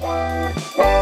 Bye.